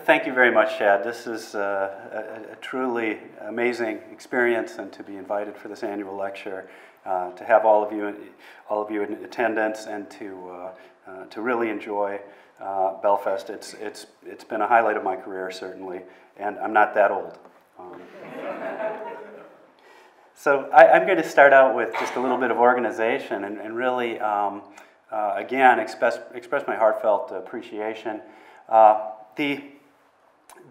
thank you very much, Shadd. This is uh, a, a, truly amazing experience, and to be invited for this annual lecture, uh, to have all of you, all of you in attendance, and to uh, uh to really enjoy uh, Belfast. It's it's it's been a highlight of my career, certainly, and I'm not that old. Um, so I, am going to start out with just a little bit of organization, and, and really, um, uh, again, express express my heartfelt appreciation. the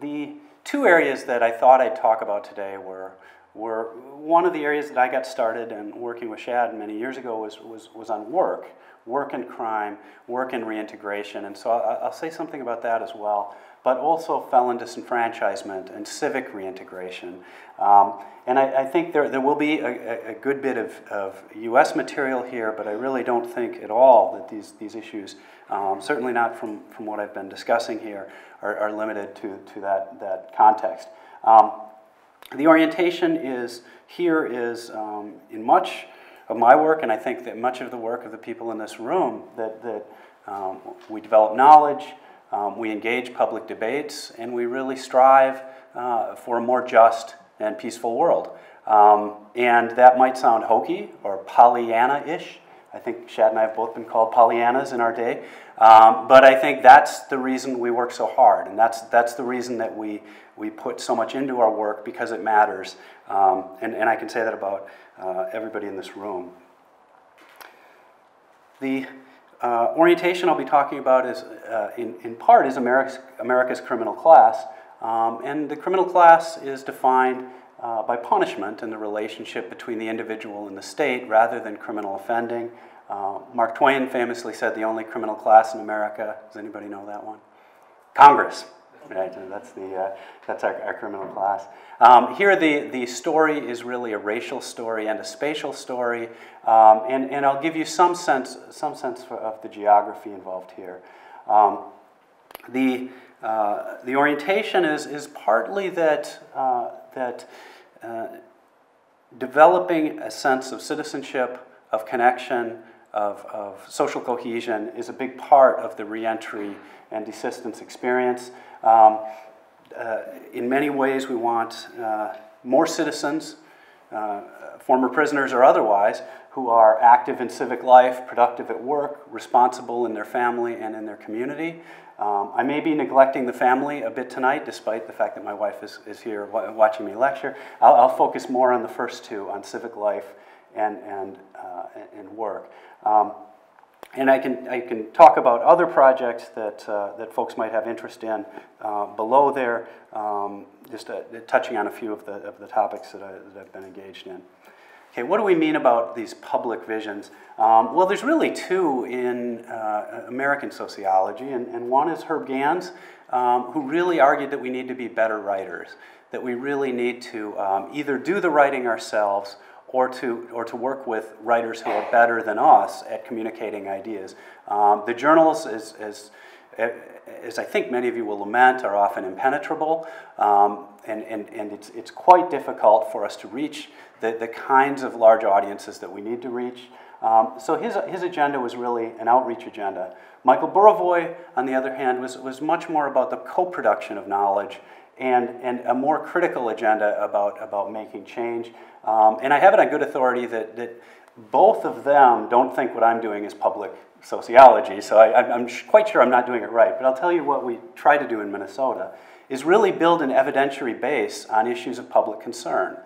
the two areas that I thought I'd talk about today were, were one of the areas that I got started and working with Shadd many years ago was, was, was on work, work and crime, work and reintegration. And so I'll, I'll say something about that as well but also felon disenfranchisement and civic reintegration. Um, and I, I, think there, there will be a, a, good bit of, of US material here, but I really don't think at all that these, these issues, um, certainly not from, from what I've been discussing here, are, are limited to, to that, that context. Um, the orientation is here is um, in much of my work, and I think that much of the work of the people in this room, that, that um, we develop knowledge, um, we engage public debates, and we really strive uh, for a more just and peaceful world. Um, and that might sound hokey or Pollyanna-ish. I think Shadd and I have both been called Pollyannas in our day. Um, but I think that's the reason we work so hard, and that's, that's the reason that we, we put so much into our work because it matters. Um, and, and I can say that about uh, everybody in this room. The uh, orientation I'll be talking about is, uh, in, in part, is America's, America's criminal class. Um, and the criminal class is defined uh, by punishment and the relationship between the individual and the state rather than criminal offending. Uh, Mark Twain famously said the only criminal class in America, does anybody know that one? Congress. Right, that's, the, uh, that's our, our, criminal class. Um, here the, the story is really a racial story and a spatial story, um, and, and I'll give you some sense, some sense for, of the geography involved here. Um, the, uh, the orientation is, is partly that, uh, that uh, developing a sense of citizenship, of connection, of, of social cohesion is a big part of the reentry and desistance experience. Um, uh, in many ways, we want uh, more citizens, uh, former prisoners or otherwise, who are active in civic life, productive at work, responsible in their family and in their community. Um, I may be neglecting the family a bit tonight, despite the fact that my wife is, is here watching me lecture. I'll, I'll, focus more on the first two, on civic life and, and, uh, and work. Um, and I can, I can talk about other projects that, uh, that folks might have interest in uh, below there, um, just uh, touching on a few of the, of the topics that, I, that I've been engaged in. Okay, what do we mean about these public visions? Um, well, there's really two in uh, American sociology, and, and, one is Herb Gans, um, who really argued that we need to be better writers, that we really need to um, either do the writing ourselves or to, or to work with writers who are better than us at communicating ideas. Um, the journals, as, as, as I think many of you will lament, are often impenetrable, um, and, and, and it's, it's quite difficult for us to reach the, the kinds of large audiences that we need to reach. Um, so his, his agenda was really an outreach agenda. Michael Burawoy, on the other hand, was, was much more about the co-production of knowledge and, and a more critical agenda about, about making change. Um, and I have it on good authority that, that both of them don't think what I'm doing is public sociology, so I, am quite sure I'm not doing it right. But I'll tell you what we try to do in Minnesota is really build an evidentiary base on issues of public concern.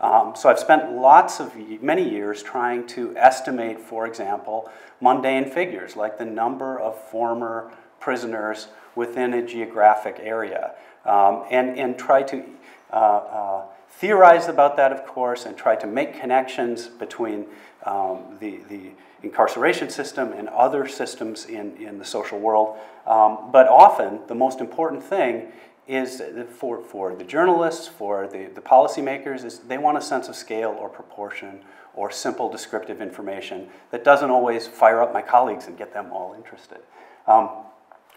Um, so I've spent lots of many years trying to estimate, for example, mundane figures like the number of former prisoners within a geographic area, um, and, and try to uh, uh, theorize about that, of course, and try to make connections between um, the, the incarceration system and other systems in, in the social world. Um, but often, the most important thing is for, for the journalists, for the, the policymakers, is they want a sense of scale or proportion or simple descriptive information that doesn't always fire up my colleagues and get them all interested. Um,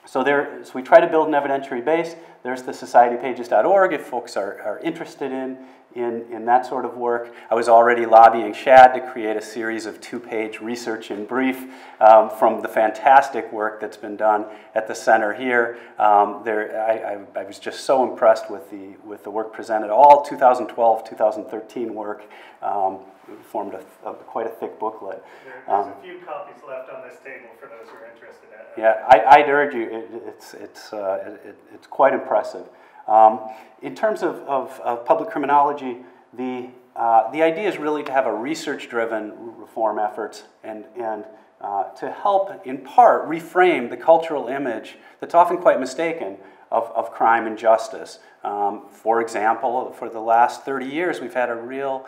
so, there, so we try to build an evidentiary base. there's the societypages.org if folks are, are interested in, in, in that sort of work. I was already lobbying Shadd to create a series of two-page research in brief um, from the fantastic work that's been done at the center here. Um, there, I, I, I, was just so impressed with the, with the work presented, all 2012, 2013 work. Um, formed a, a, quite a thick booklet. There, there's um, a few copies left on this table for those who are interested. In yeah, I, would urge you. It, it's it's uh, it, it's quite impressive. Um, in terms of, of, of, public criminology, the uh, the idea is really to have a research-driven reform efforts and and uh, to help, in part, reframe the cultural image that's often quite mistaken of, of crime and justice. Um, for example, for the last 30 years, we've had a real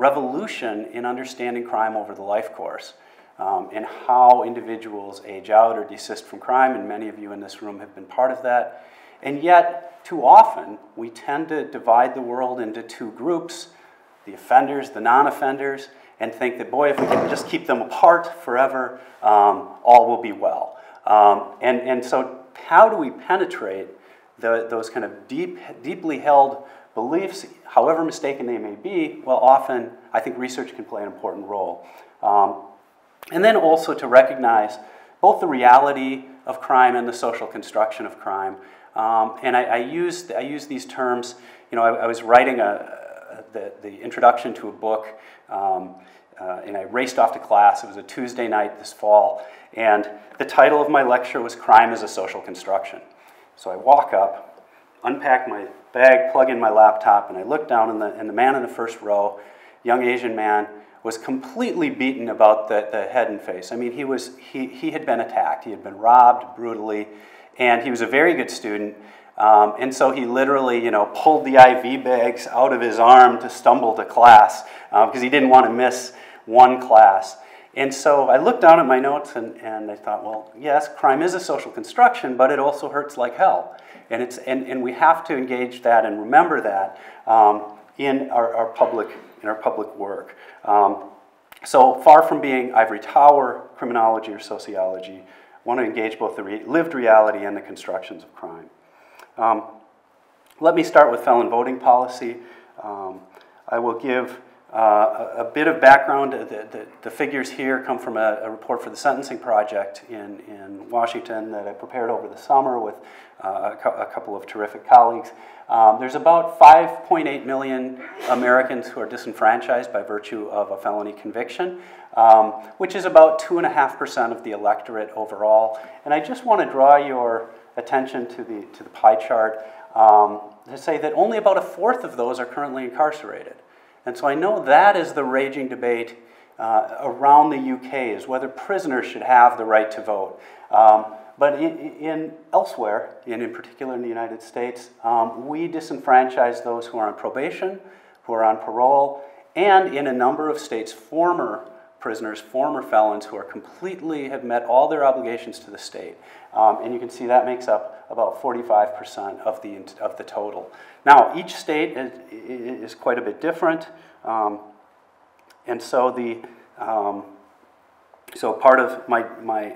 revolution in understanding crime over the life course um, and how individuals age out or desist from crime, and many of you in this room have been part of that. And yet, too often, we tend to divide the world into two groups the offenders, the non offenders, and think that, boy, if we can just keep them apart forever, um, all will be well. Um, and, and so, how do we penetrate the, those kind of deep, deeply held beliefs, however mistaken they may be, well, often I think research can play an important role. Um, and then also to recognize both the reality of crime and the social construction of crime. Um, and I, I, use, I use these terms, you know, I, I was writing a, a, the, the introduction to a book, um, uh, and I raced off to class. It was a Tuesday night this fall, and the title of my lecture was Crime as a Social Construction. So I walk up, unpack my bag, plug in my laptop, and I looked down, and the, and the man in the first row, young Asian man, was completely beaten about the, the head and face. I mean, he, was, he, he had been attacked. He had been robbed brutally, and he was a very good student. Um, and so he literally, you know, pulled the IV bags out of his arm to stumble to class because um, he didn't want to miss one class. And so I looked down at my notes and, and I thought, well, yes, crime is a social construction, but it also hurts like hell. And, it's, and, and we have to engage that and remember that um, in our, our, public, in our public work. Um, so far from being ivory tower criminology or sociology, I want to engage both the re lived reality and the constructions of crime. Um, let me start with felon voting policy. Um, I will give uh, a, a, bit of background, the, the, the, figures here come from a, a, report for the Sentencing Project in, in Washington that I prepared over the summer with uh, a, a, couple of terrific colleagues. Um, there's about 5.8 million Americans who are disenfranchised by virtue of a felony conviction, um, which is about 2.5% of the electorate overall. And I just want to draw your attention to the, to the pie chart um, to say that only about a fourth of those are currently incarcerated. And so I know that is the raging debate uh, around the UK is whether prisoners should have the right to vote. Um, but in, in, elsewhere, and in particular in the United States, um, we disenfranchise those who are on probation, who are on parole, and in a number of states, former prisoners, former felons who are completely have met all their obligations to the state. Um, and you can see that makes up about 45% of the, of the total. Now, each state is, is quite a bit different. Um, and so the, um, so part of my, my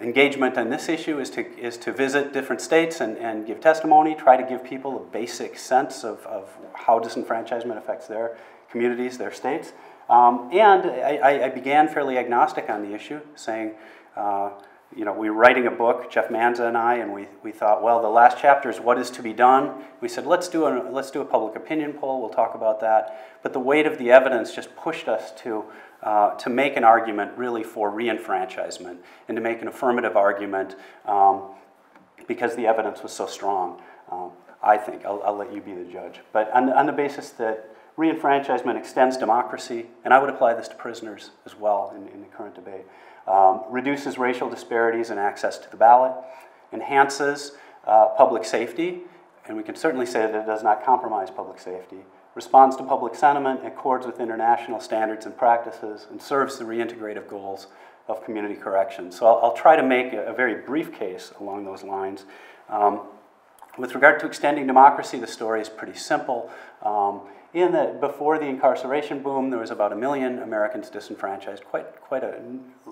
engagement on this issue is to, is to visit different states and, and give testimony, try to give people a basic sense of, of how disenfranchisement affects their communities, their states. Um, and I, I, began fairly agnostic on the issue, saying, uh, you know, we were writing a book, Jeff Manza and I, and we, we thought, well, the last chapter is what is to be done. We said, let's do, a, let's do a public opinion poll, we'll talk about that. But the weight of the evidence just pushed us to, uh, to make an argument really for reenfranchisement and to make an affirmative argument um, because the evidence was so strong. Um, I think, I'll, I'll, let you be the judge. But on, on the basis that reenfranchisement extends democracy, and I would apply this to prisoners as well in, in the current debate um, reduces racial disparities in access to the ballot, enhances uh, public safety, and we can certainly say that it does not compromise public safety, responds to public sentiment, accords with international standards and practices, and serves the reintegrative goals of community corrections. So I'll, I'll try to make a, a, very brief case along those lines. Um, with regard to extending democracy, the story is pretty simple. Um, in the, before the incarceration boom, there was about a million Americans disenfranchised, quite, quite a,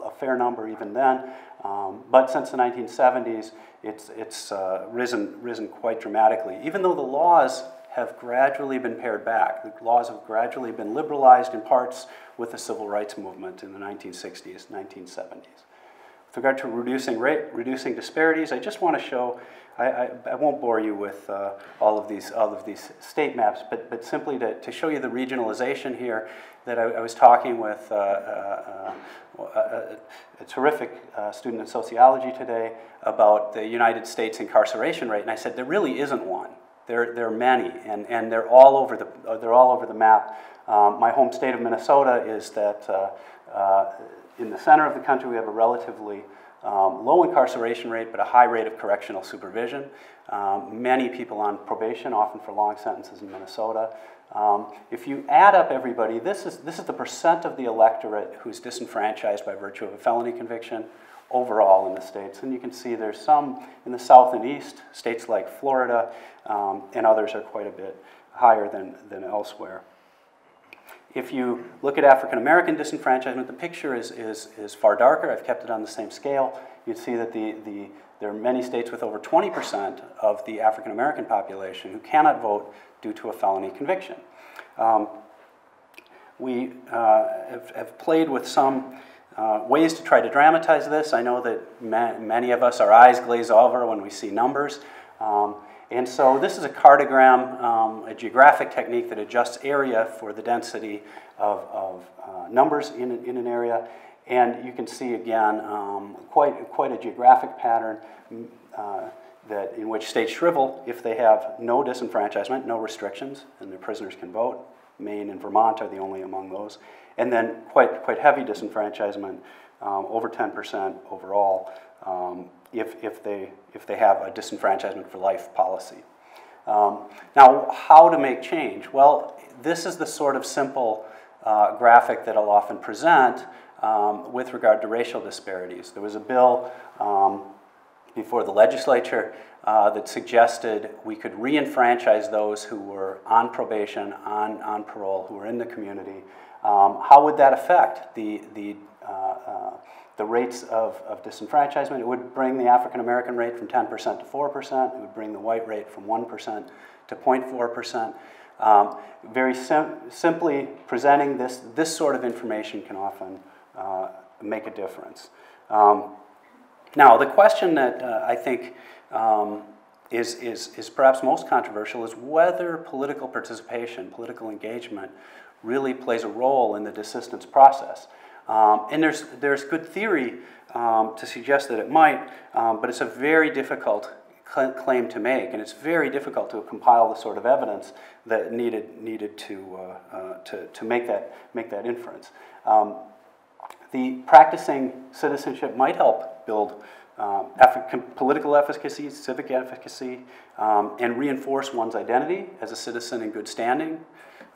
a fair number even then. Um, but since the 1970s, it's, it's uh, risen, risen quite dramatically. Even though the laws have gradually been pared back, the laws have gradually been liberalized in parts with the civil rights movement in the 1960s, 1970s. With regard to reducing rate, reducing disparities, I just want to show I, I, I, won't bore you with uh, all of these all of these state maps, but, but simply to, to show you the regionalization here that I, I was talking with uh, uh, uh a, a, terrific uh, student in sociology today about the United States incarceration rate, and I said there really isn't one. There, there are many, and, and they're all over the uh, they're all over the map. Um, my home state of Minnesota is that in the center of the country we have a relatively um, low incarceration rate, but a high rate of correctional supervision. Um, many people on probation, often for long sentences in Minnesota. Um, if you add up everybody, this is, this is the percent of the electorate who's disenfranchised by virtue of a felony conviction overall in the states. And you can see there's some in the south and east, states like Florida, um, and others are quite a bit higher than, than elsewhere. If you look at African American disenfranchisement, the picture is, is, is far darker. I've kept it on the same scale. You'd see that the, the, there are many states with over 20% of the African American population who cannot vote due to a felony conviction. Um, we uh, have, have, played with some uh, ways to try to dramatize this. I know that ma many of us, our eyes glaze over when we see numbers. Um, and so this is a cartogram, um, a geographic technique that adjusts area for the density of, of uh, numbers in, in an area. And you can see again um, quite, quite a geographic pattern uh, that in which states shrivel if they have no disenfranchisement, no restrictions, and their prisoners can vote. Maine and Vermont are the only among those. And then quite, quite heavy disenfranchisement, um, over 10% overall um, if, if, they, if they have a disenfranchisement for life policy. Um, now, how to make change? Well, this is the sort of simple uh, graphic that I'll often present um, with regard to racial disparities. There was a bill um, before the legislature uh, that suggested we could re-enfranchise those who were on probation, on, on parole, who were in the community. Um, how would that affect the, the uh, uh the rates of, of disenfranchisement. It would bring the African American rate from 10% to 4%. It would bring the white rate from 1% to 0.4%. Um, very sim simply presenting this, this sort of information can often uh, make a difference. Um, now, the question that uh, I think um, is, is, is perhaps most controversial is whether political participation, political engagement, really plays a role in the desistance process. Um, and there's, there's good theory um, to suggest that it might, um, but it's a very difficult cl claim to make, and it's very difficult to compile the sort of evidence that needed, needed to, uh, uh, to, to make, that, make that inference. Um, the practicing citizenship might help build um, political efficacy, civic efficacy, um, and reinforce one's identity as a citizen in good standing,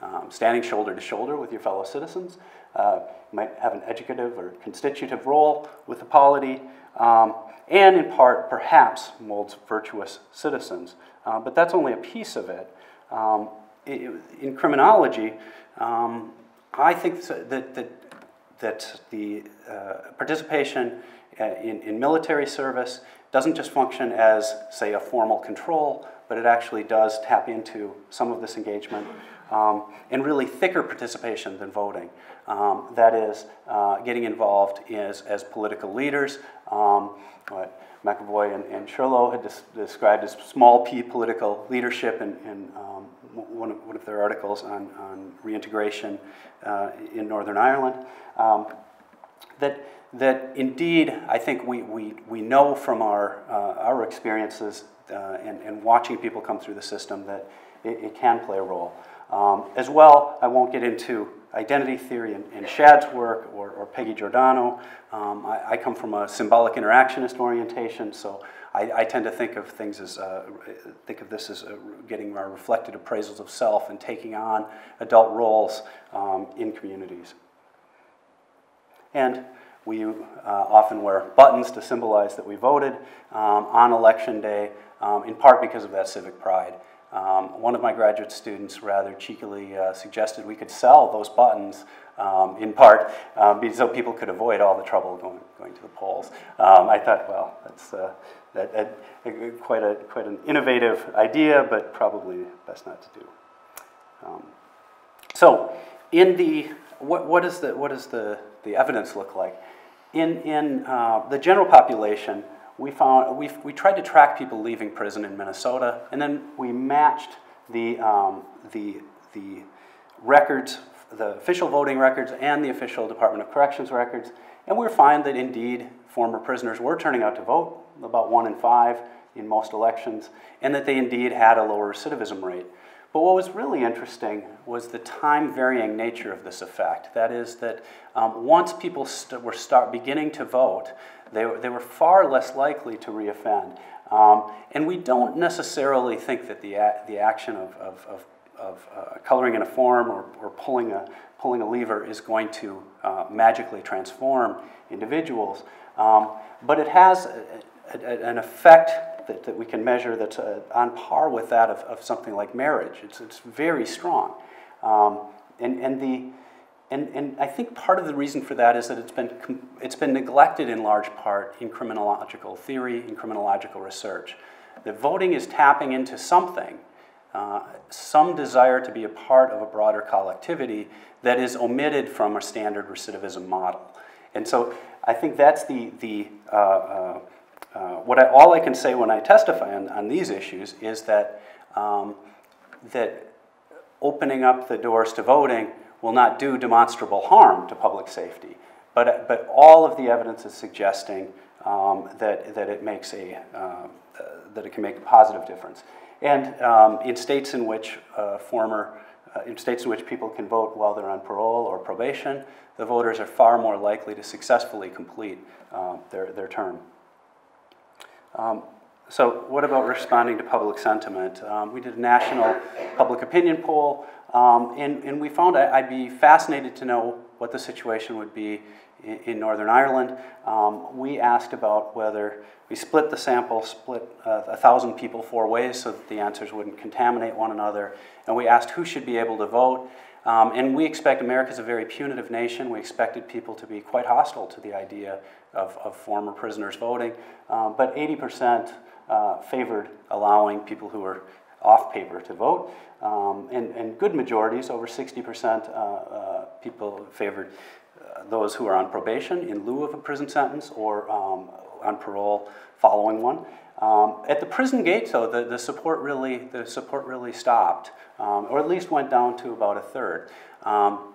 um, standing shoulder to shoulder with your fellow citizens. Uh, might have an educative or constitutive role with the polity, um, and in part, perhaps, molds virtuous citizens. Uh, but that's only a piece of it. Um, it in criminology, um, I think that, that, that the uh, participation uh, in, in military service doesn't just function as, say, a formal control, but it actually does tap into some of this engagement um, and really thicker participation than voting. Um, that is, uh, getting involved as, as political leaders, um, what McEvoy and, and had des described as small p political leadership in, in um, one, of, one of their articles on, on reintegration uh, in Northern Ireland. Um, that, that indeed, I think we, we, we know from our, uh, our experiences uh, and, and watching people come through the system that it, it can play a role. Um, as well, I won't get into identity theory in, in Shadd's work or, or Peggy Giordano. Um, I, I, come from a symbolic interactionist orientation, so I, I tend to think of things as, uh, think of this as uh, getting our reflected appraisals of self and taking on adult roles um, in communities. And we uh, often wear buttons to symbolize that we voted um, on election day, um, in part because of that civic pride. Um, one of my graduate students rather cheekily uh, suggested we could sell those buttons um, in part um, so people could avoid all the trouble going, going to the polls. Um, I thought, well, that's uh, that, that, quite, a, quite an innovative idea, but probably best not to do. Um, so, in the what, what is the what does the, the evidence look like? In, in uh, the general population, we found we we tried to track people leaving prison in Minnesota, and then we matched the um, the the records, the official voting records, and the official Department of Corrections records, and we find that indeed former prisoners were turning out to vote, about one in five in most elections, and that they indeed had a lower recidivism rate. But what was really interesting was the time varying nature of this effect. That is, that um, once people were start beginning to vote, they, they were far less likely to reoffend. Um, and we don't necessarily think that the, the action of, of, of, of uh, coloring in a form or, or pulling, a, pulling a lever is going to uh, magically transform individuals. Um, but it has a, a, an effect that, that we can measure that's uh, on par with that of, of something like marriage. It's, it's very strong. Um, and, and the, and, and I think part of the reason for that is that it's been, it's been neglected in large part in criminological theory, in criminological research. That voting is tapping into something, uh, some desire to be a part of a broader collectivity that is omitted from a standard recidivism model. And so I think that's the, the uh, uh, uh, what I, all I can say when I testify on, on these issues is that, um, that opening up the doors to voting will not do demonstrable harm to public safety. But, but all of the evidence is suggesting um, that, that it makes a, uh, that it can make a positive difference. And um, in states in which uh, former, uh, in states in which people can vote while they're on parole or probation, the voters are far more likely to successfully complete um, their, their term. Um, so what about responding to public sentiment? Um, we did a national public opinion poll, um, and, and we found I, would be fascinated to know what the situation would be in, in Northern Ireland. Um, we asked about whether we split the sample, split uh, a thousand people four ways so that the answers wouldn't contaminate one another, and we asked who should be able to vote. Um, and we expect America is a very punitive nation. We expected people to be quite hostile to the idea of, of former prisoners voting, um, but 80% uh, favored allowing people who were off paper to vote, um, and, and good majorities, over 60% uh, uh, people favored uh, those who are on probation in lieu of a prison sentence or um, on parole following one. Um, at the prison gate, though, the, the support really the support really stopped, um, or at least went down to about a third. Um,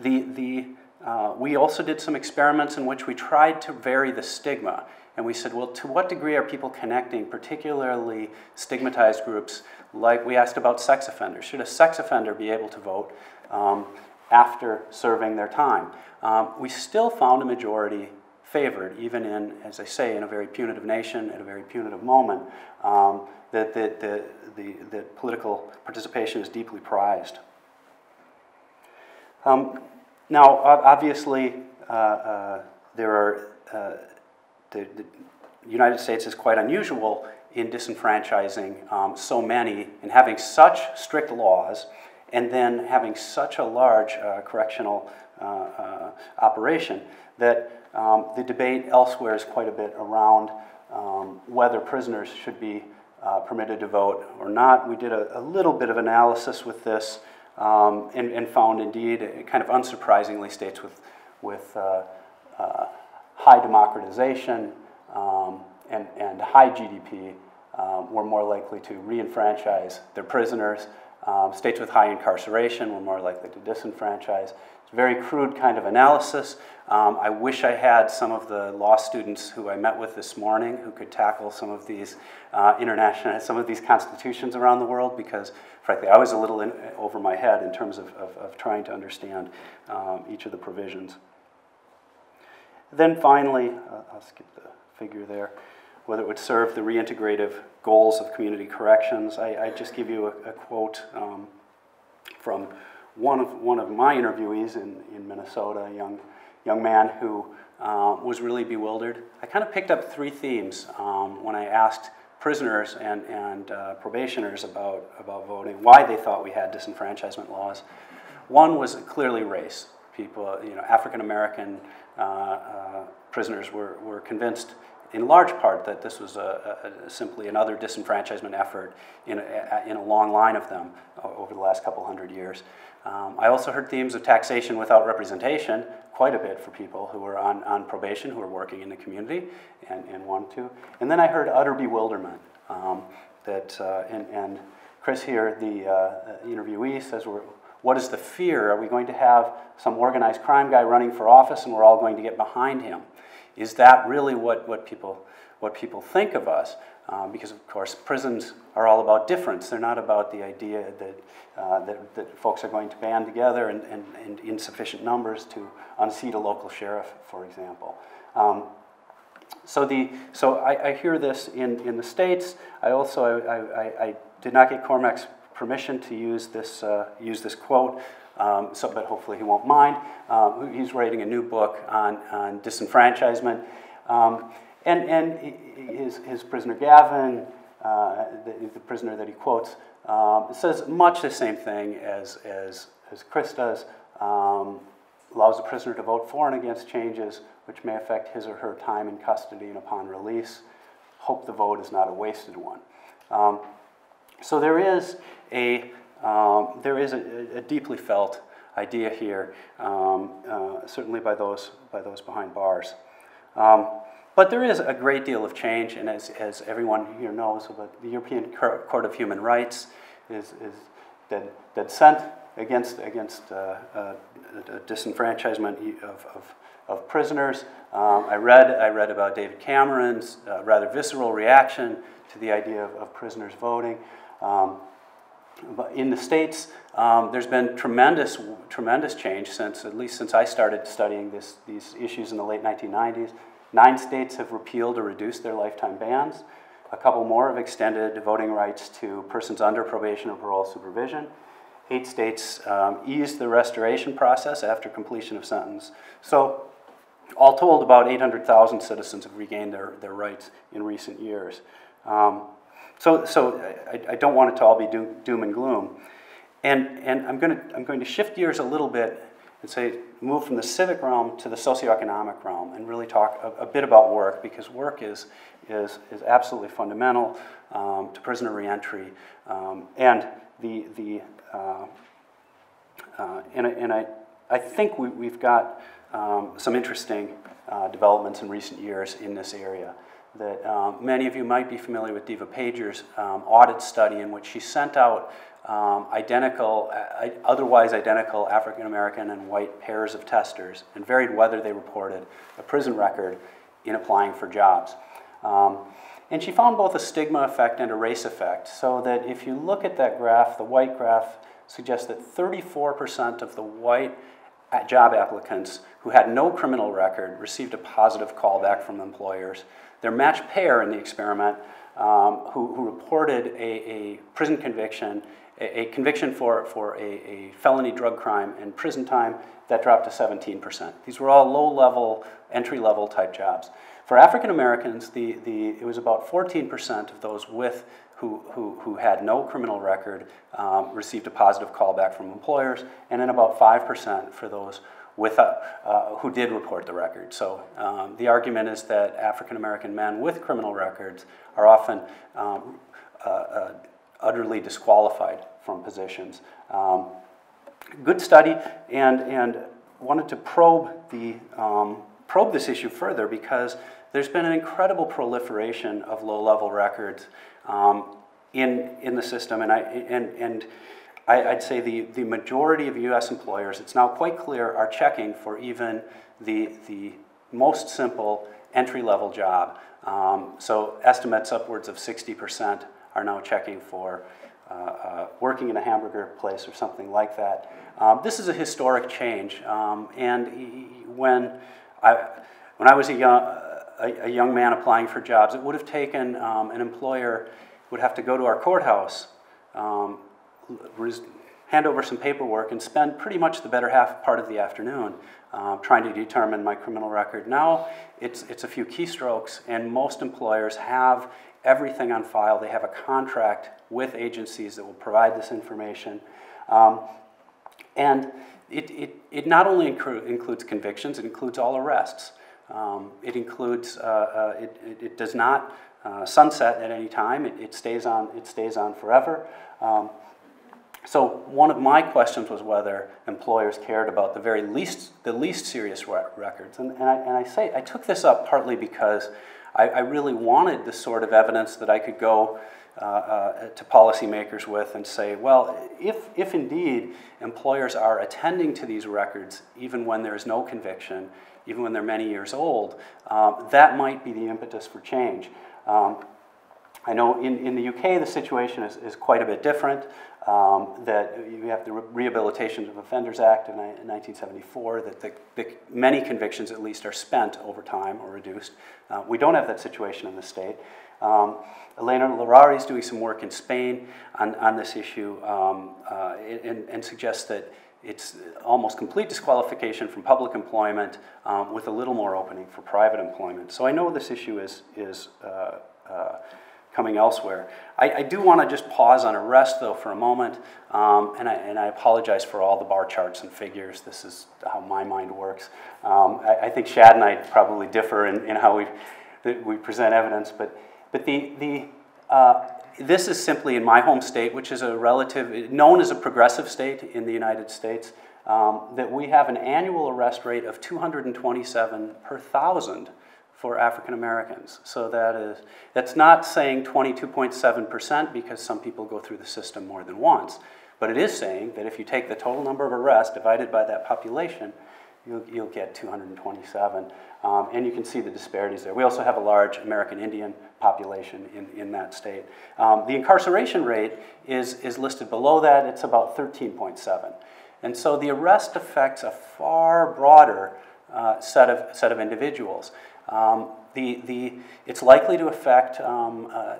the the uh, we also did some experiments in which we tried to vary the stigma. And we said, well, to what degree are people connecting, particularly stigmatized groups? Like we asked about sex offenders. Should a sex offender be able to vote um, after serving their time? Um, we still found a majority favored, even in, as I say, in a very punitive nation, at a very punitive moment, um, that, that, the, the, political participation is deeply prized. Um, now, obviously, uh, uh, there are uh, the, the, United States is quite unusual in disenfranchising um, so many and having such strict laws and then having such a large uh, correctional uh, uh, operation that um, the debate elsewhere is quite a bit around um, whether prisoners should be uh, permitted to vote or not. We did a, a little bit of analysis with this um, and, and, found indeed, kind of unsurprisingly, states with, with uh, uh, high democratization um, and, and high GDP um, were more likely to re-enfranchise their prisoners. Um, states with high incarceration were more likely to disenfranchise. It's a very crude kind of analysis. Um, I wish I had some of the law students who I met with this morning who could tackle some of these uh, international, some of these constitutions around the world because, frankly, I was a little in, over my head in terms of, of, of trying to understand um, each of the provisions. Then finally, uh, I'll skip the figure there, whether it would serve the reintegrative goals of community corrections. I, I just give you a, a quote um, from one of, one of my interviewees in, in Minnesota, a young, young man who uh, was really bewildered. I kind of picked up three themes um, when I asked prisoners and, and uh, probationers about, about voting, why they thought we had disenfranchisement laws. One was clearly race. People, you know, African American uh, uh, prisoners were, were convinced in large part that this was a, a, simply another disenfranchisement effort in a, in a long line of them over the last couple hundred years. Um, I also heard themes of taxation without representation quite a bit for people who were on, on probation, who were working in the community and, and wanted to. And then I heard utter bewilderment um, that, uh, and, and, Chris here, the uh, interviewee, says, what is the fear? Are we going to have some organized crime guy running for office and we're all going to get behind him? Is that really what, what, people, what people think of us? Um, because, of course, prisons are all about difference. They're not about the idea that, uh, that, that, folks are going to band together and in, in, insufficient numbers to unseat a local sheriff, for example. Um, so, the, so I, I, hear this in, in the States. I also I, I, I did not get Cormac's permission to use this, uh, use this quote, um, so, but hopefully he won't mind. Um, he's writing a new book on, on disenfranchisement. Um, and and his, his prisoner Gavin, uh, the, the, prisoner that he quotes, um, says much the same thing as, as, as Chris does. Um, allows the prisoner to vote for and against changes which may affect his or her time in custody and upon release. Hope the vote is not a wasted one. Um, so there is a um, there is a, a, deeply felt idea here, um, uh, certainly by those, by those behind bars. Um, but there is a great deal of change, and as, as everyone here knows, the European Court of Human Rights is, is dead, dead sent against, against uh, uh, disenfranchisement of, of, of prisoners. Um, I, read, I read about David Cameron's uh, rather visceral reaction to the idea of, of prisoners voting. Um, in the States, um, there's been tremendous, tremendous change since, at least since I started studying this, these issues in the late 1990s. Nine states have repealed or reduced their lifetime bans. A couple more have extended voting rights to persons under probation or parole supervision. Eight states um, eased the restoration process after completion of sentence. So, all told, about 800,000 citizens have regained their, their rights in recent years. Um, so, so I, I, don't want it to all be doom, doom and gloom. And, and I'm, going to, I'm going to shift gears a little bit and say, move from the civic realm to the socioeconomic realm and really talk a, a bit about work because work is, is, is absolutely fundamental um, to prisoner reentry. Um, and the, the, uh, uh, and, I, and I, I think we, we've got um, some interesting uh, developments in recent years in this area that um, many of you might be familiar with Devah Pager's um, audit study in which she sent out um, identical, uh, otherwise identical African American and white pairs of testers and varied whether they reported a prison record in applying for jobs. Um, and she found both a stigma effect and a race effect, so that if you look at that graph, the white graph suggests that 34% of the white job applicants who had no criminal record received a positive callback from employers. Their matched pair in the experiment, um, who, who, reported a, a prison conviction, a, a, conviction for, for a, a felony drug crime and prison time, that dropped to 17%. These were all low-level, entry-level type jobs. For African Americans, the, the, it was about 14% of those with who, who, who had no criminal record um, received a positive callback from employers, and then about 5% for those with uh, who did report the record. So um, the argument is that African American men with criminal records are often um, uh, uh, utterly disqualified from positions. Um, good study, and, and wanted to probe, the, um, probe this issue further because there's been an incredible proliferation of low-level records um, in, in the system, and, I, and, and I, would say the, the majority of US employers, it's now quite clear, are checking for even the, the most simple entry-level job. Um, so estimates upwards of 60% are now checking for uh, uh, working in a hamburger place or something like that. Um, this is a historic change, um, and when I, when I was a young, a, a, young man applying for jobs, it would have taken um, an employer would have to go to our courthouse, um, hand over some paperwork, and spend pretty much the better half part of the afternoon uh, trying to determine my criminal record. Now it's, it's a few keystrokes, and most employers have everything on file. They have a contract with agencies that will provide this information. Um, and it, it, it not only inclu includes convictions, it includes all arrests. Um, it includes, uh, uh, it, it, it, does not uh, sunset at any time. It, it, stays on, it stays on forever. Um, so one of my questions was whether employers cared about the very least, the least serious re records. And, and, I, and I say, I took this up partly because I, I really wanted the sort of evidence that I could go uh, uh, to policymakers with and say, well, if, if indeed employers are attending to these records, even when there is no conviction, even when they're many years old, um, that might be the impetus for change. Um, I know in, in the UK the situation is, is quite a bit different. Um, that you have the Rehabilitation of Offenders Act in 1974, that the, the, many convictions at least are spent over time or reduced. Uh, we don't have that situation in the state. Um, Elena Larrauri is doing some work in Spain on, on this issue um, uh, and, and suggests that it's almost complete disqualification from public employment um, with a little more opening for private employment. So I know this issue is, is uh, uh, coming elsewhere. I, I do want to just pause on arrest, though, for a moment, um, and, I, and I apologize for all the bar charts and figures. This is how my mind works. Um, I, I, think Shadd and I probably differ in, in how we, we present evidence, but, but the, the, uh, this is simply in my home state, which is a relative, known as a progressive state in the United States, um, that we have an annual arrest rate of 227 per thousand for African Americans. So that is, that's not saying 22.7% because some people go through the system more than once, but it is saying that if you take the total number of arrests divided by that population, you'll, you'll get 227. Um, and you can see the disparities there. We also have a large American Indian population in, in that state. Um, the incarceration rate is, is listed below that. It's about 13.7. And so the arrest affects a far broader uh, set, of, set of individuals. Um, the, the, it's likely to affect um, uh,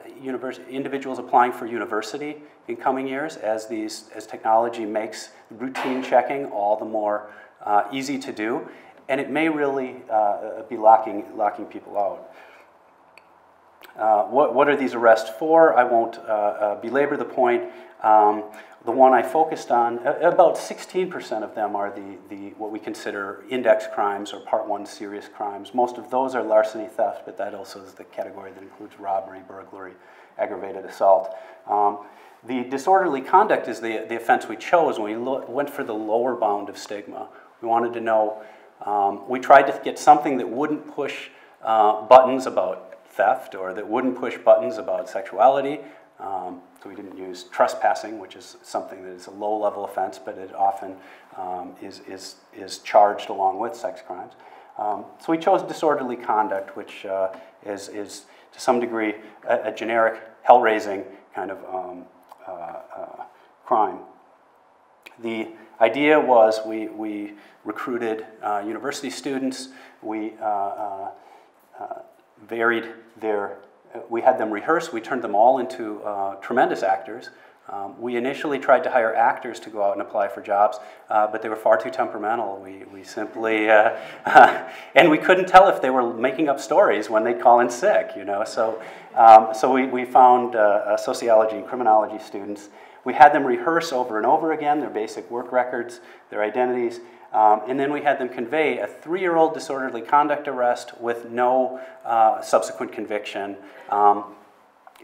individuals applying for university in coming years as, these, as technology makes routine checking all the more uh, easy to do. And it may really uh, be locking, locking people out. Uh, what, what are these arrests for? I won't uh, uh, belabor the point. Um, the one I focused on, about 16% of them are the, the, what we consider index crimes or part one serious crimes. Most of those are larceny theft, but that also is the category that includes robbery, burglary, aggravated assault. Um, the disorderly conduct is the, the offense we chose when we went for the lower bound of stigma. We wanted to know, um, we tried to get something that wouldn't push uh, buttons about theft or that wouldn't push buttons about sexuality um, so we didn't use trespassing, which is something that is a low-level offense, but it often um, is, is, is charged along with sex crimes. Um, so we chose disorderly conduct, which uh, is, is to some degree a, a generic hell-raising kind of um, uh, uh, crime. The idea was we, we recruited uh, university students, we uh, uh, varied their we had them rehearse. We turned them all into uh, tremendous actors. Um, we initially tried to hire actors to go out and apply for jobs, uh, but they were far too temperamental. We, we simply, uh, and we couldn't tell if they were making up stories when they'd call in sick, you know. So, um, so we, we found uh, sociology and criminology students. We had them rehearse over and over again their basic work records, their identities, um, and then we had them convey a three-year-old disorderly conduct arrest with no uh, subsequent conviction. Um,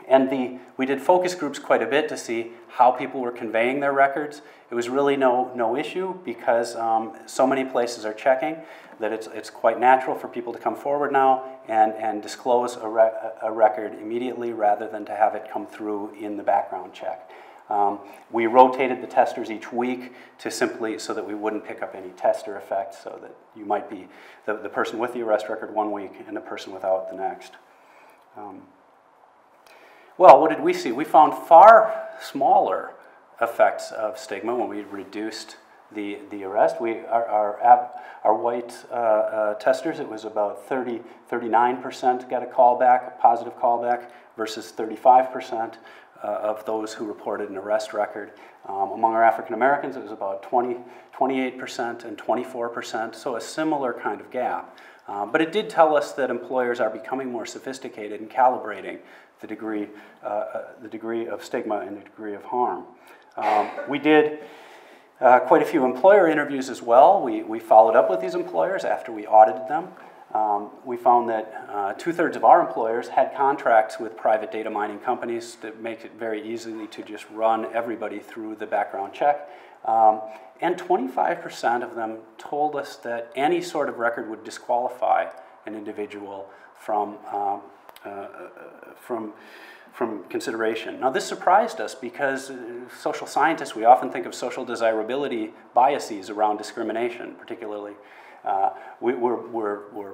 and the, we did focus groups quite a bit to see how people were conveying their records. It was really no, no issue because um, so many places are checking that it's, it's quite natural for people to come forward now and, and disclose a, re a record immediately rather than to have it come through in the background check. Um, we rotated the testers each week to simply so that we wouldn't pick up any tester effects so that you might be the, the person with the arrest record one week and the person without the next. Um, well, what did we see? We found far smaller effects of stigma when we reduced the, the arrest. We, our, our, our white uh, uh, testers, it was about 30, 39% got a callback, a positive callback, versus 35% of those who reported an arrest record. Um, among our African Americans, it was about 20, 28% and 24%, so a similar kind of gap. Uh, but it did tell us that employers are becoming more sophisticated in calibrating the degree, uh, uh, the degree of stigma and the degree of harm. Um, we did uh, quite a few employer interviews as well. We, we followed up with these employers after we audited them. Um, we found that uh, two-thirds of our employers had contracts with private data mining companies that make it very easy to just run everybody through the background check. Um, and 25% of them told us that any sort of record would disqualify an individual from, um, uh, uh, from, from consideration. Now, this surprised us because uh, social scientists, we often think of social desirability biases around discrimination, particularly. Uh, we, we're, we're, we're,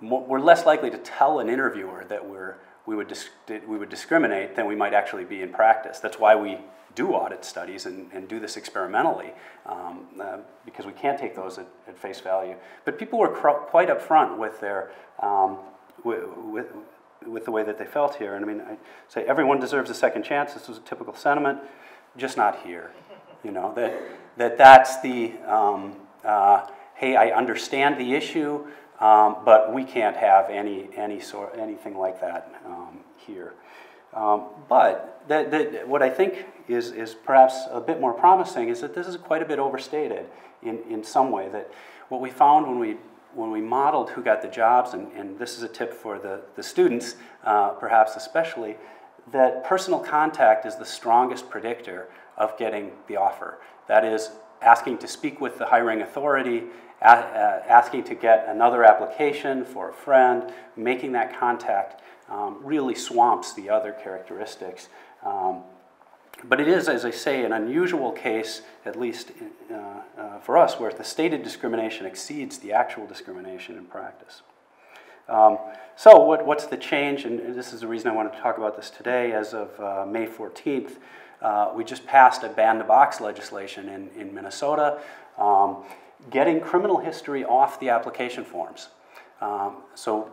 we're less likely to tell an interviewer that we're, we, would we would discriminate than we might actually be in practice. That's why we do audit studies and, and do this experimentally um, uh, because we can't take those at, at, face value. But people were quite upfront with their um, with, with, the way that they felt here. And I mean, I say everyone deserves a second chance. This was a typical sentiment, just not here. You know that that that's the um, uh, hey, I understand the issue, um, but we can't have any any sort anything like that um, here. Um, but what I think is, is perhaps a bit more promising is that this is quite a bit overstated in, in some way. That what we found when we, when we modeled who got the jobs, and, and this is a tip for the, the students, uh, perhaps especially, that personal contact is the strongest predictor of getting the offer. That is, asking to speak with the hiring authority, asking to get another application for a friend, making that contact um, really swamps the other characteristics. Um, but it is, as I say, an unusual case, at least uh, uh, for us, where the stated discrimination exceeds the actual discrimination in practice. Um, so what, what's the change? And this is the reason I wanted to talk about this today. As of uh, May 14th, uh, we just passed a ban the box legislation in, in Minnesota, um, getting criminal history off the application forms. Um, so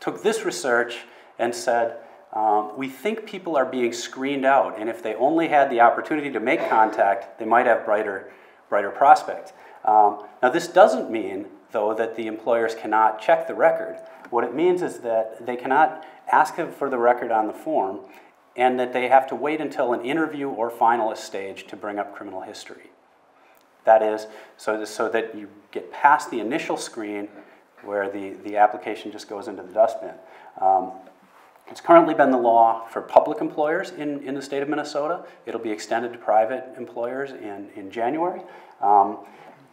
took this research and said, um, we think people are being screened out, and if they only had the opportunity to make contact, they might have brighter, brighter prospects. Um, now, this doesn't mean, though, that the employers cannot check the record. What it means is that they cannot ask for the record on the form, and that they have to wait until an interview or finalist stage to bring up criminal history. That is, so, so that you get past the initial screen where the, the application just goes into the dustbin. Um, it's currently been the law for public employers in, in the state of Minnesota. It'll be extended to private employers in, in January. Um,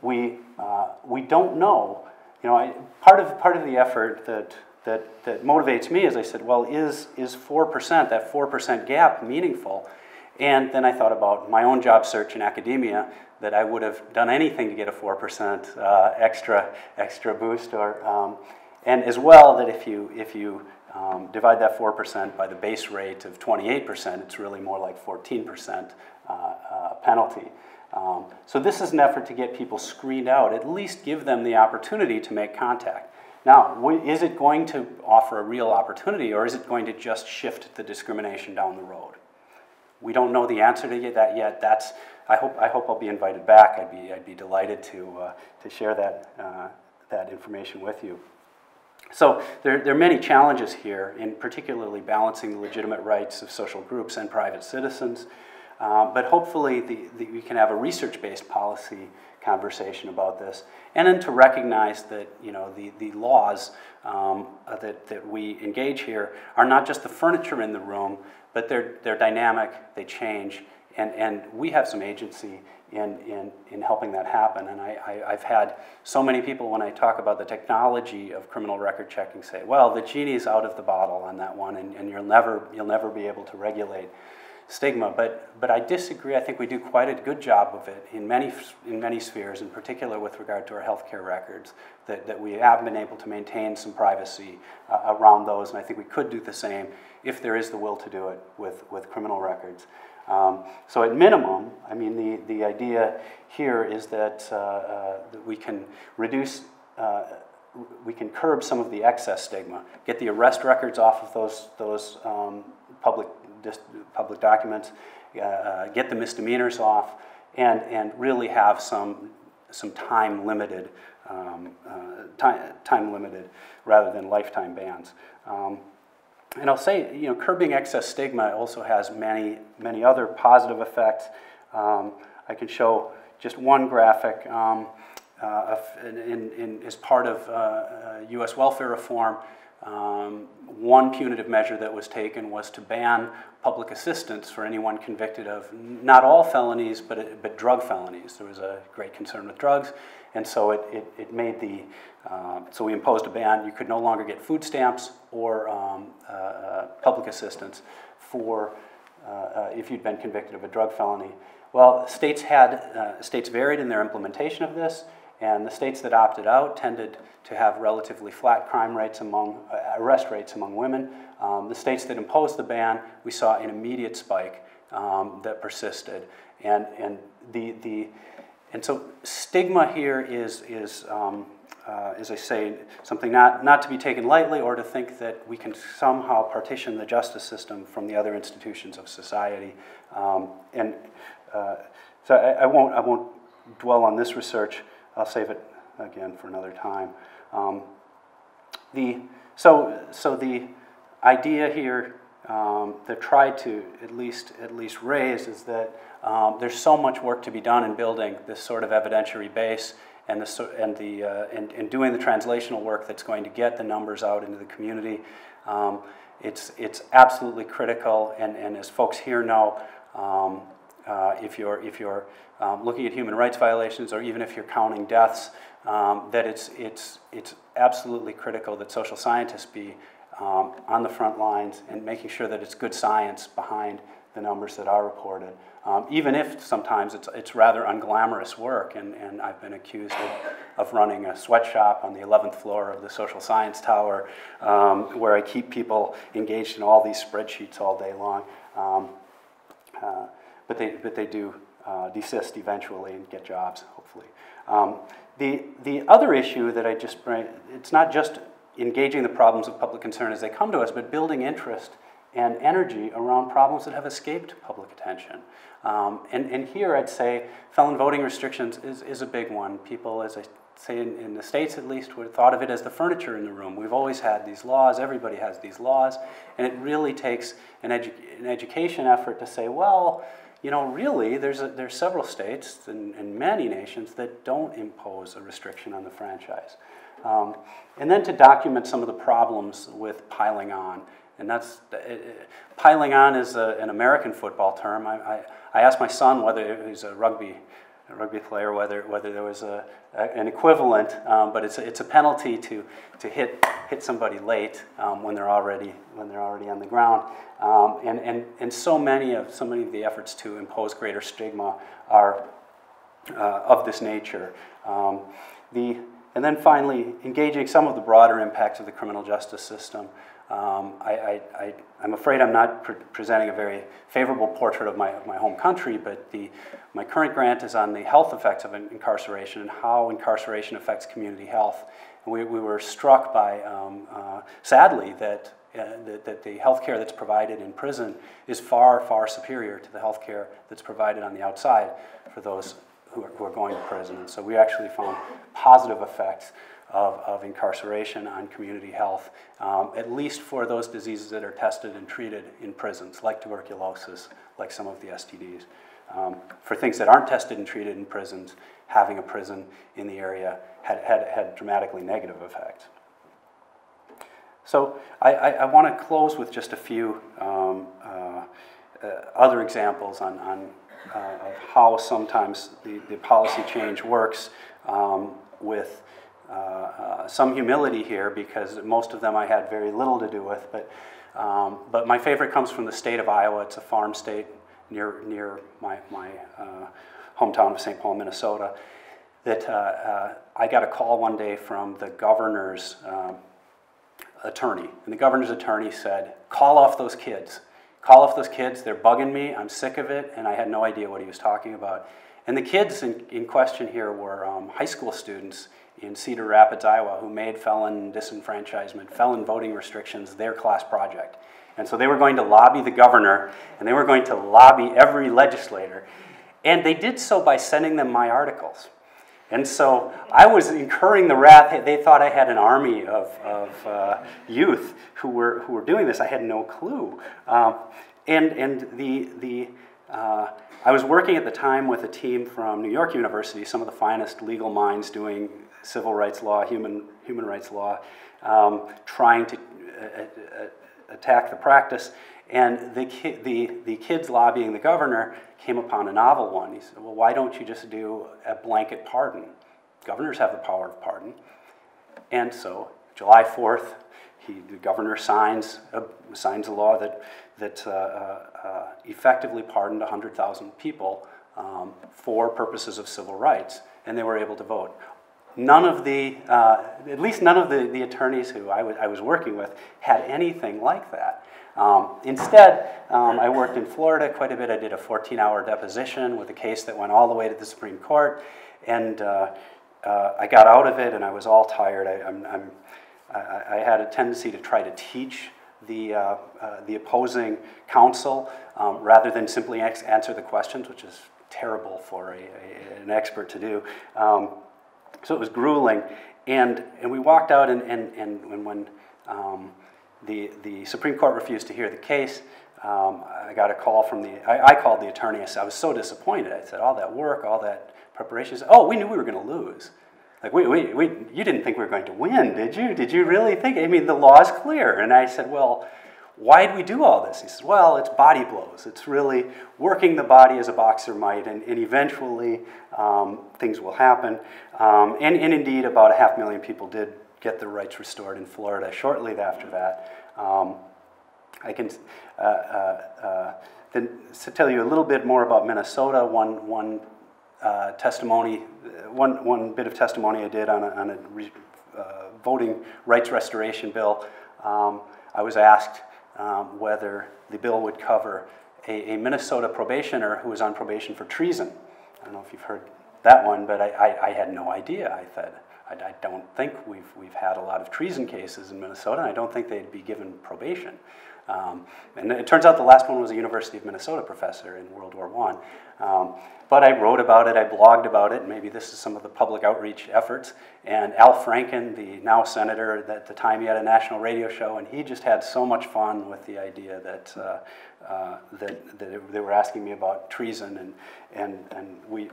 we, uh, we don't know, you know, I, part, of, part of the effort that, that, that motivates me is I said, well, is, is 4%, that 4% gap meaningful? And then I thought about my own job search in academia, that I would have done anything to get a 4% uh, extra, extra boost. Or, um, and as well, that if you, if you um, divide that 4% by the base rate of 28%, it's really more like 14% uh, uh, penalty. Um, so this is an effort to get people screened out, at least give them the opportunity to make contact. Now, is it going to offer a real opportunity or is it going to just shift the discrimination down the road? We don't know the answer to that yet. That's, I, hope, I hope I'll be invited back. I'd be, I'd be delighted to, uh, to share that, uh, that information with you. So there, there, are many challenges here, in particularly balancing the legitimate rights of social groups and private citizens. Um, but hopefully the, the, we can have a research-based policy conversation about this. And then to recognize that you know, the, the laws um, that, that we engage here are not just the furniture in the room, but they're, they're dynamic, they change, and, and we have some agency in, in, in helping that happen. And I, I, have had so many people, when I talk about the technology of criminal record checking, say, well, the genie's out of the bottle on that one, and, and you'll, never, you'll never be able to regulate stigma. But, but I disagree. I think we do quite a good job of it in many, in many spheres, in particular with regard to our healthcare records, that, that we have been able to maintain some privacy uh, around those. And I think we could do the same if there is the will to do it with, with criminal records. Um, so at minimum, I mean, the, the idea here is that, uh, uh, that we can reduce, uh, we can curb some of the excess stigma, get the arrest records off of those, those um, public public documents, uh, uh, get the misdemeanors off, and, and really have some, some time limited, um, uh, time, time limited rather than lifetime bans. Um, and I'll say, you know, curbing excess stigma also has many, many other positive effects. Um, I can show just one graphic um, uh, in, in, in, as part of uh, U.S. Uh, welfare reform. Um, one punitive measure that was taken was to ban public assistance for anyone convicted of not all felonies, but, but drug felonies. There was a great concern with drugs, and so it, it, it made the, uh, so we imposed a ban. You could no longer get food stamps or um, uh, uh, public assistance for uh, uh, if you'd been convicted of a drug felony. Well, states had, uh, states varied in their implementation of this. And the states that opted out tended to have relatively flat crime rates among, uh, arrest rates among women. Um, the states that imposed the ban, we saw an immediate spike um, that persisted. And, and, the, the, and so stigma here is, is um, uh, as I say, something not, not to be taken lightly or to think that we can somehow partition the justice system from the other institutions of society. Um, and uh, so I, I, won't, I won't dwell on this research. I'll save it again for another time. Um, the, so, so the idea here um, they've tried to at least, at least raise is that um, there's so much work to be done in building this sort of evidentiary base and, the, and, the, uh, and, and doing the translational work that's going to get the numbers out into the community. Um, it's, it's absolutely critical, and, and as folks here know, um, uh, if you're, if you're um, looking at human rights violations or even if you're counting deaths, um, that it's, it's, it's absolutely critical that social scientists be um, on the front lines and making sure that it's good science behind the numbers that are reported. Um, even if sometimes it's, it's rather unglamorous work, and, and I've been accused of, of running a sweatshop on the 11th floor of the Social Science Tower, um, where I keep people engaged in all these spreadsheets all day long. Um, uh, but they, but they do uh, desist eventually and get jobs, hopefully. Um, the, the other issue that I just bring, it's not just engaging the problems of public concern as they come to us, but building interest and energy around problems that have escaped public attention. Um, and, and here I'd say felon voting restrictions is, is a big one. People, as I say in, in, the States at least, would thought of it as the furniture in the room. We've always had these laws, everybody has these laws, and it really takes an, edu an education effort to say, well, you know, really, there's, a, there's several states and, and, many nations that don't impose a restriction on the franchise. Um, and then to document some of the problems with piling on. And that's, it, it, piling on is a, an American football term. I, I, I, asked my son whether he's a rugby, a rugby player, whether, whether there was a, an equivalent, um, but it's a, it's a penalty to, to hit, hit somebody late um, when, they're already, when they're already on the ground. Um, and, and, and so many of so many of the efforts to impose greater stigma are uh, of this nature. Um, the, and then finally, engaging some of the broader impacts of the criminal justice system. Um, I, am afraid I'm not pre presenting a very favorable portrait of my, of my home country, but the, my current grant is on the health effects of incarceration and how incarceration affects community health. And we, we were struck by, um, uh, sadly, that, uh, that, that the health care that's provided in prison is far, far superior to the health care that's provided on the outside for those who are, who are going to prison. And so we actually found positive effects of, of incarceration on community health, um, at least for those diseases that are tested and treated in prisons, like tuberculosis, like some of the STDs. Um, for things that aren't tested and treated in prisons, having a prison in the area had, had, had dramatically negative effects. So I, I, I want to close with just a few um, uh, uh, other examples on, on uh, of how sometimes the, the policy change works um, with uh, uh, some humility here because most of them I had very little to do with. But, um, but my favorite comes from the state of Iowa. It's a farm state near, near my, my uh, hometown of St. Paul, Minnesota. That uh, I got a call one day from the governor's um, attorney. And the governor's attorney said, Call off those kids. Call off those kids. They're bugging me. I'm sick of it. And I had no idea what he was talking about. And the kids in, in question here were um, high school students in Cedar Rapids, Iowa, who made felon disenfranchisement, felon voting restrictions their class project. And so they were going to lobby the governor, and they were going to lobby every legislator. And they did so by sending them my articles. And so I was incurring the wrath. They thought I had an army of, of uh, youth who were, who were doing this. I had no clue. Um, and and the, the, uh, I was working at the time with a team from New York University, some of the finest legal minds doing civil rights law, human, human rights law, um, trying to uh, uh, attack the practice. And the, ki the, the kids lobbying the governor came upon a novel one. He said, Well, why don't you just do a blanket pardon? Governors have the power of pardon. And so, July 4th, he, the governor signs signs a law that, that uh, uh, uh effectively pardoned 100,000 people um, for purposes of civil rights, and they were able to vote. None of the, uh, at least none of the, the attorneys who I, I was working with had anything like that. Um, instead, um, I worked in Florida quite a bit. I did a 14-hour deposition with a case that went all the way to the Supreme Court, and uh, uh, I got out of it, and I was all tired. I, I'm, I'm, I, I had a tendency to try to teach the, uh, uh, the opposing counsel um, rather than simply answer the questions, which is terrible for a, a, an expert to do. Um, so it was grueling. And, and we walked out, and, and, and when um, the, the Supreme Court refused to hear the case, um, I got a call from the, I, I, called the attorney. I, said, I was so disappointed. I said, all that work, all that preparation. Said, oh, we knew we were going to lose. Like, we, we, we, you didn't think we were going to win, did you? Did you really think? I mean, the law is clear. And I said, well, why did we do all this? He says, well, it's body blows. It's really working the body as a boxer might, and, and eventually um, things will happen. Um, and, and indeed, about a half million people did get their rights restored in Florida shortly after that. Um, I can uh, uh, uh, tell you a little bit more about Minnesota. One, one uh, testimony, one, one bit of testimony I did on a, on a uh, voting rights restoration bill. Um, I was asked um, whether the bill would cover a, a, Minnesota probationer who was on probation for treason. I don't know if you've heard that one, but I, I, I had no idea. I said, I, I, don't think we've, we've had a lot of treason cases in Minnesota, and I don't think they'd be given probation. Um, and it turns out the last one was a University of Minnesota professor in World War I. Um, but I wrote about it, I blogged about it, maybe this is some of the public outreach efforts. And Al Franken, the now senator, at the time he had a national radio show, and he just had so much fun with the idea that, uh, uh, that, that they were asking me about treason, and, and, and we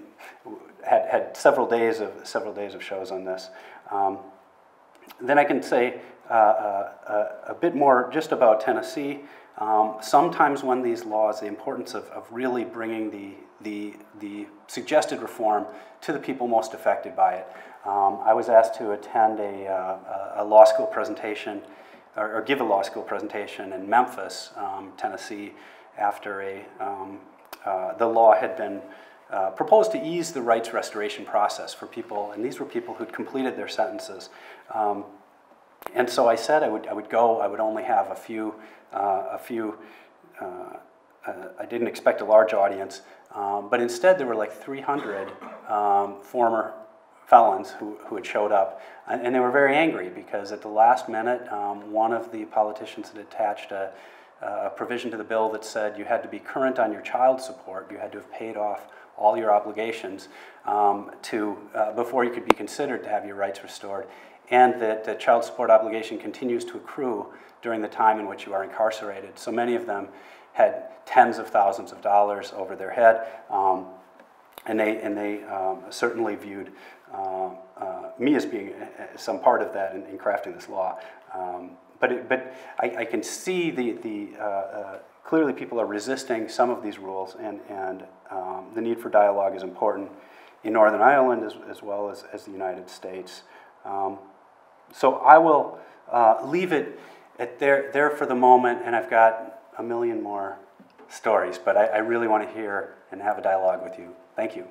had, had several, days of, several days of shows on this. Um, then I can say a bit more just about Tennessee. Um, sometimes when these laws, the importance of, of really bringing the, the, the suggested reform to the people most affected by it. Um, I was asked to attend a, uh, a law school presentation, or, or, give a law school presentation in Memphis, um, Tennessee, after a, um, uh, the law had been uh, proposed to ease the rights restoration process for people, and these were people who'd completed their sentences. And so I said I would, I would go, I would only have a few, uh, a few uh, uh, I didn't expect a large audience, um, but instead there were like 300 um, former felons who, who had showed up. And, and, they were very angry because at the last minute, um, one of the politicians had attached a, a provision to the bill that said you had to be current on your child support, you had to have paid off all your obligations um, to, uh, before you could be considered to have your rights restored and that the child support obligation continues to accrue during the time in which you are incarcerated. So many of them had tens of thousands of dollars over their head, um, and they, and they um, certainly viewed uh, uh, me as being uh, uh, some part of that in, in crafting this law. Um, but it, but I, I, can see the, the uh, uh, clearly people are resisting some of these rules, and, and um, the need for dialogue is important in Northern Ireland as, as well as, as the United States. Um, so I will uh, leave it at there, there for the moment, and I've got a million more stories, but I, I really want to hear and have a dialogue with you. Thank you.